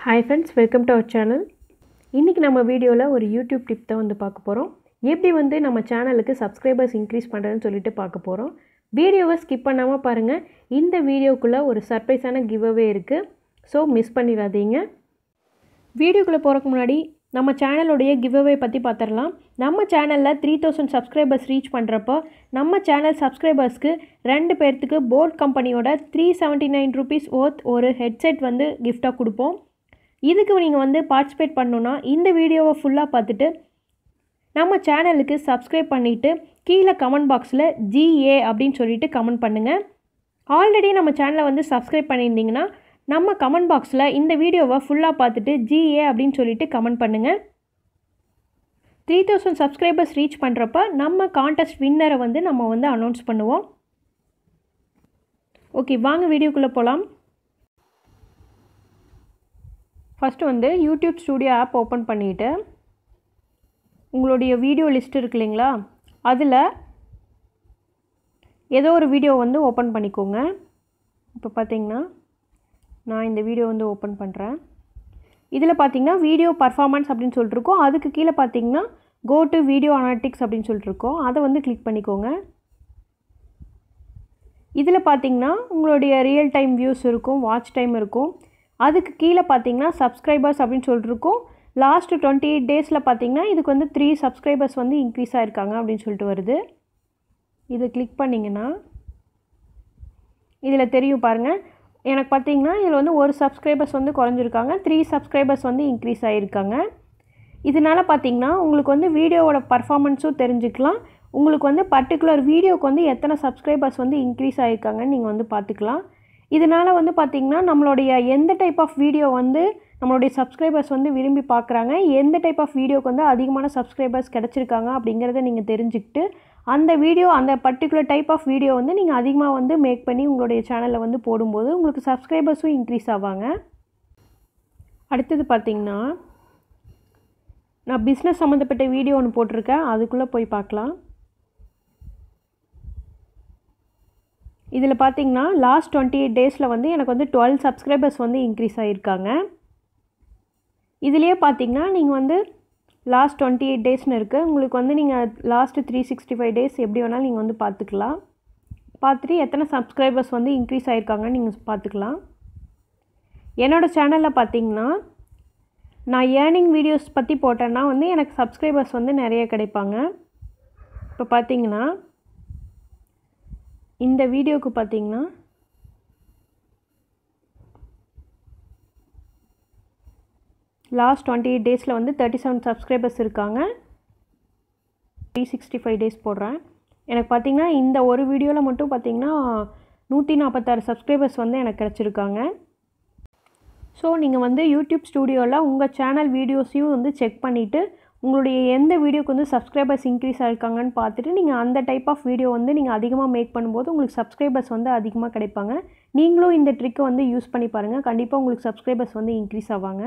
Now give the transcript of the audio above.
Hi friends welcome to our channel இன்றைக்கி நம்ம வீடியோவில் ஒரு யூடியூப் டிப் தான் வந்து பார்க்க போகிறோம் எப்படி வந்து நம்ம சேனலுக்கு சப்ஸ்கிரைபர்ஸ் இன்க்ரீஸ் பண்ணுறதுன்னு சொல்லிட்டு பார்க்க போகிறோம் வீடியோவை ஸ்கிப் பண்ணாமல் பாருங்கள் இந்த வீடியோக்குள்ளே ஒரு சர்ப்ரைஸான கிவ்அவே இருக்குது ஸோ மிஸ் பண்ணிடாதீங்க. வீடியோக்குள்ளே போகிறதுக்கு முன்னாடி நம்ம சேனலுடைய கிவ்அவே பற்றி பார்த்துடலாம் நம்ம சேனலில் த்ரீ தௌசண்ட் சப்ஸ்கிரைபர்ஸ் ரீச் பண்ணுறப்போ நம்ம சேனல் சப்ஸ்கிரைபர்ஸ்க்கு ரெண்டு பேர்த்துக்கு போட் கம்பெனியோட three seventy nine rupees worth ஒரு ஹெட்செட் வந்து கிஃப்டாக கொடுப்போம். இதுக்கு நீங்கள் வந்து பார்ட்டிசிபேட் பண்ணணுன்னா இந்த வீடியோவை ஃபுல்லாக பார்த்துட்டு நம்ம சேனலுக்கு சப்ஸ்கிரைப் பண்ணிவிட்டு கீழே கமெண்ட் பாக்ஸில் ஜிஏ அப்படின்னு சொல்லிட்டு கமெண்ட் பண்ணுங்கள் ஆல்ரெடி நம்ம சேனலை வந்து சப்ஸ்கிரைப் பண்ணியிருந்தீங்கன்னா நம்ம கமெண்ட் பாக்ஸில் இந்த வீடியோவை ஃபுல்லாக பார்த்துட்டு ஜிஏ அப்படின்னு சொல்லிட்டு கமெண்ட் பண்ணுங்கள் த்ரீ தௌசண்ட் சப்ஸ்கிரைபர்ஸ் ரீச் பண்ணுறப்ப நம்ம கான்டெஸ்ட் வின்னரை வந்து நம்ம வந்து அனௌன்ஸ் பண்ணுவோம். ஓகே வாங்க வீடியோக்குள்ளே போகலாம் ஃபஸ்ட்டு வந்து யூடியூப் ஸ்டூடியோ ஆப் ஓப்பன் பண்ணிவிட்டு உங்களுடைய வீடியோ லிஸ்ட் இருக்கு இல்லைங்களா? அதில் ஏதோ ஒரு வீடியோ வந்து ஓப்பன் பண்ணிக்கோங்க. இப்போ பார்த்தீங்கன்னா நான் இந்த வீடியோ வந்து ஓப்பன் பண்ணுறேன் இதில் பார்த்தீங்கன்னா வீடியோ பர்ஃபார்மன்ஸ் அப்படின்னு சொல்லிட்டுருக்கோம் அதுக்கு கீழே பார்த்தீங்கன்னா கோ டு வீடியோ அனாலிட்டிக்ஸ் அப்படின்னு சொல்லிட்டுருக்கோம் அதை வந்து கிளிக் பண்ணிக்கோங்க. இதில் பார்த்தீங்கன்னா உங்களுடைய ரியல் டைம் வியூஸ் இருக்கும் வாட்ச் டைம் இருக்கும். அதுக்கு கீழே பார்த்தீங்கன்னா சப்ஸ்கிரைபர்ஸ் அப்படின்னு சொல்லிட்டுருக்கோம் லாஸ்ட் டுவெண்ட்டி எயிட் டேஸில் பார்த்தீங்கன்னா இதுக்கு வந்து த்ரீ சப்ஸ்கிரைபர்ஸ் வந்து இன்க்ரீஸ் ஆகிருக்காங்க அப்படின்னு சொல்லிட்டு வருது. இதை கிளிக் பண்ணிங்கன்னா இதில் தெரியும் பாருங்கள் எனக்கு பார்த்தீங்கன்னா இதில் வந்து ஒரு சப்ஸ்கிரைபர்ஸ் வந்து குறைஞ்சிருக்காங்க. த்ரீ சப்ஸ்கிரைபர்ஸ் வந்து இன்க்ரீஸ் ஆகியிருக்காங்க இதனால் பார்த்தீங்கன்னா உங்களுக்கு வந்து வீடியோவோட பர்ஃபாமன்ஸும் தெரிஞ்சுக்கலாம். உங்களுக்கு வந்து பர்டிகுலர் வீடியோவுக்கு வந்து எத்தனை சப்ஸ்கிரைபர்ஸ் வந்து இன்க்ரீஸ் ஆகியிருக்காங்கன்னு நீங்கள் வந்து பார்த்துக்கலாம். இதனால் வந்து பார்த்திங்கன்னா நம்மளுடைய எந்த டைப் ஆஃப் வீடியோ வந்து நம்மளுடைய சப்ஸ்கிரைபர்ஸ் வந்து விரும்பி பார்க்குறாங்க எந்த டைப் ஆஃப் வீடியோக்கு வந்து அதிகமான சப்ஸ்கிரைபர்ஸ் கிடச்சிருக்காங்க அப்படிங்கிறத நீங்கள் தெரிஞ்சுக்கிட்டு அந்த வீடியோ அந்த பர்டிகுலர் டைப் ஆஃப் வீடியோ வந்து நீங்கள் அதிகமாக வந்து மேக் பண்ணி உங்களுடைய சேனலில் வந்து போடும்போது உங்களுக்கு சப்ஸ்கிரைபர்ஸும் இன்க்ரீஸ் ஆவாங்க. அடுத்தது பார்த்திங்கன்னா நான் பிஸ்னஸ் சம்மந்தப்பட்ட வீடியோ ஒன்று போட்டிருக்கேன் அதுக்குள்ளே போய் பார்க்கலாம் இதில் பார்த்தீங்கன்னா லாஸ்ட் டுவெண்ட்டி எயிட் டேஸில் வந்து எனக்கு வந்து டுவெல் சப்ஸ்கிரைபர்ஸ் வந்து இன்க்ரீஸ் ஆகியிருக்காங்க இதுலேயே பார்த்தீங்கன்னா நீங்கள் வந்து லாஸ்ட் டுவெண்ட்டி எயிட் டேஸ்னு இருக்குது உங்களுக்கு வந்து நீங்கள் last three sixty five days எப்படி வேணாலும் நீங்கள் வந்து பார்த்துக்கலாம். பார்த்துட்டு எத்தனை சப்ஸ்கிரைபர்ஸ் வந்து இன்க்ரீஸ் ஆகிருக்காங்கன்னு நீங்கள் பார்த்துக்கலாம். என்னோடய சேனலில் பார்த்தீங்கன்னா நான் ஏர்னிங் வீடியோஸ் பற்றி போட்டேன்னா வந்து எனக்கு சப்ஸ்கிரைபர்ஸ் வந்து நிறைய கிடைப்பாங்க. இப்போ பார்த்தீங்கன்னா இந்த வீடியோவுக்கு பார்த்தீங்கன்னா லாஸ்ட் டுவெண்ட்டி எயிட் டேஸில் வந்து தேர்ட்டி செவன் சப்ஸ்கிரைபர்ஸ் இருக்காங்க. த்ரீ சிக்ஸ்டி ஃபைவ் டேஸ் போடுறேன். எனக்கு பார்த்தீங்கன்னா இந்த ஒரு வீடியோவில் மட்டும் பார்த்தீங்கன்னா நூற்றி நாற்பத்தாறு சப்ஸ்கிரைபர்ஸ் வந்து எனக்கு கிடச்சிருக்காங்க. ஸோ நீங்கள் வந்து யூடியூப் ஸ்டூடியோவில் உங்கள் சேனல் வீடியோஸையும் வந்து செக் பண்ணிவிட்டு உங்களுடைய எந்த வீடியோக்கு வந்து சப்ஸ்கிரைபர்ஸ் இன்க்ரீஸ் ஆகிருக்காங்கன்னு பார்த்துட்டு நீங்கள் அந்த டைப் ஆஃப் வீடியோ வந்து நீங்கள் அதிகமாக மேக் பண்ணும்போது உங்களுக்கு சப்ஸ்கிரைபர்ஸ் வந்து அதிகமாக கிடைப்பாங்க. நீங்களும் இந்த ட்ரிக்கை வந்து யூஸ் பண்ணி பாருங்கள் கண்டிப்பாக உங்களுக்கு சப்ஸ்கிரைபர்ஸ் வந்து இன்க்ரீஸ் ஆவாங்க.